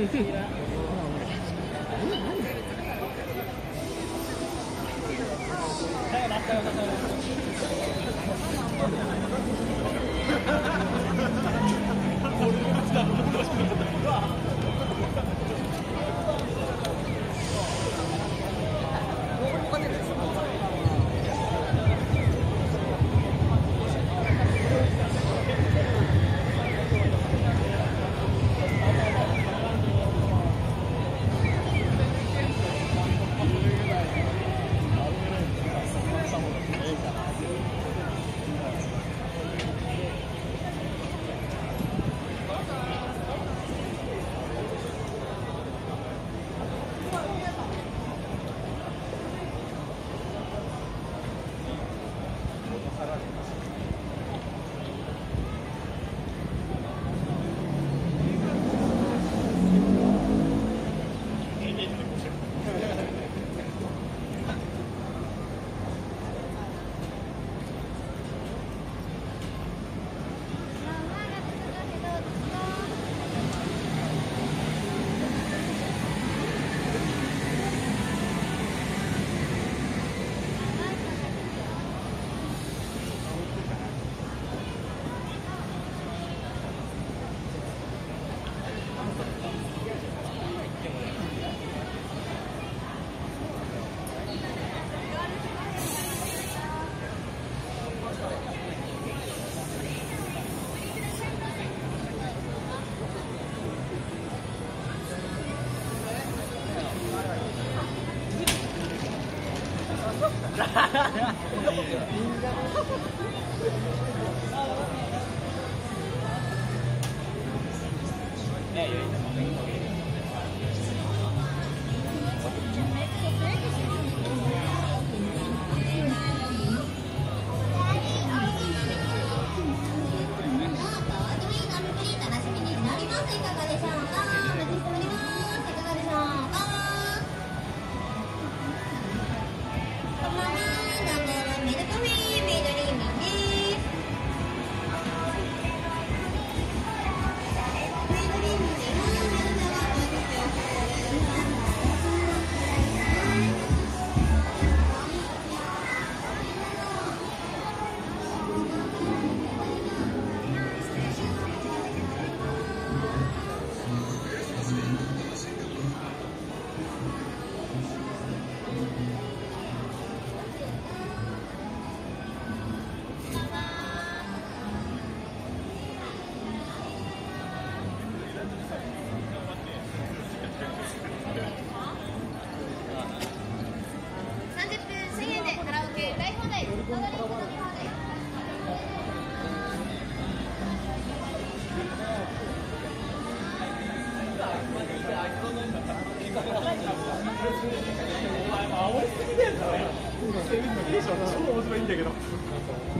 Mm-hmm. 超面白いんだけど。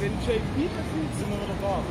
wenn JP das sind, sind wir wieder da.